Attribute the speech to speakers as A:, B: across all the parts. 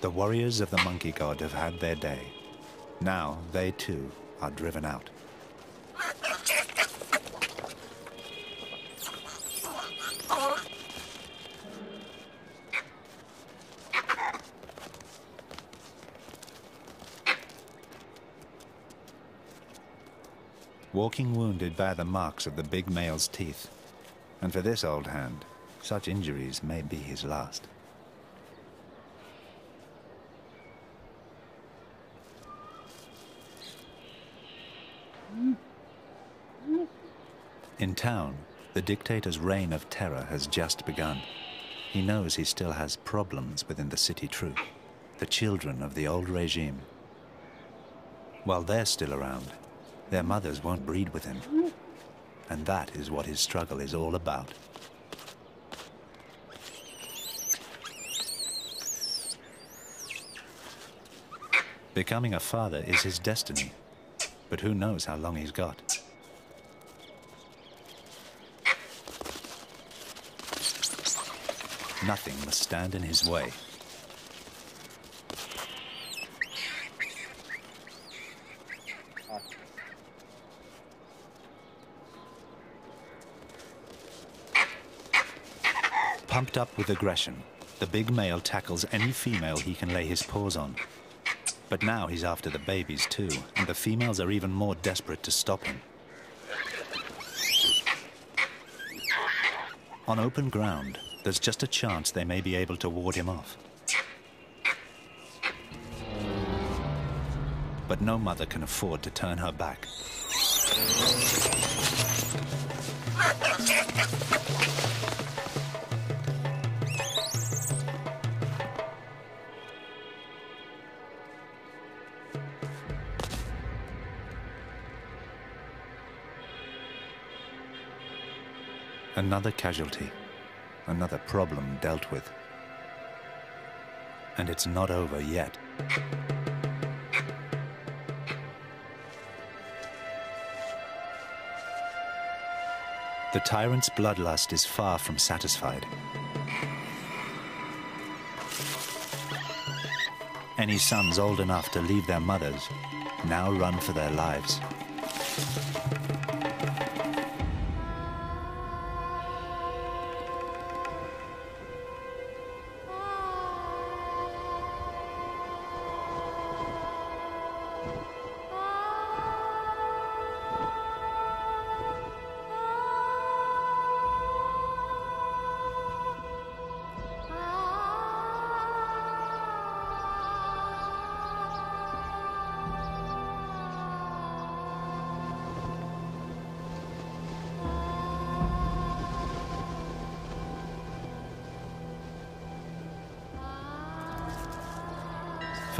A: The warriors of the monkey god have had their day. Now they too are driven out. Walking wounded bear the marks of the big male's teeth. And for this old hand, such injuries may be his last. In town, the dictator's reign of terror has just begun. He knows he still has problems within the city troop, the children of the old regime. While they're still around, their mothers won't breed with him. And that is what his struggle is all about. Becoming a father is his destiny, but who knows how long he's got. Nothing must stand in his way. Pumped up with aggression, the big male tackles any female he can lay his paws on. But now he's after the babies too, and the females are even more desperate to stop him. On open ground, there's just a chance they may be able to ward him off. But no mother can afford to turn her back. Another casualty, another problem dealt with. And it's not over yet. The tyrant's bloodlust is far from satisfied. Any sons old enough to leave their mothers now run for their lives.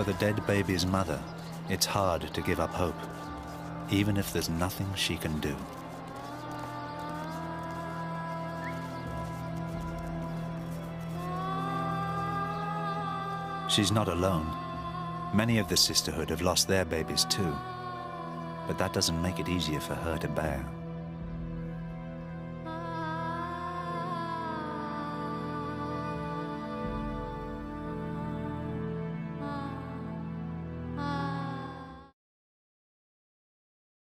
A: For the dead baby's mother, it's hard to give up hope, even if there's nothing she can do. She's not alone. Many of the sisterhood have lost their babies too. But that doesn't make it easier for her to bear.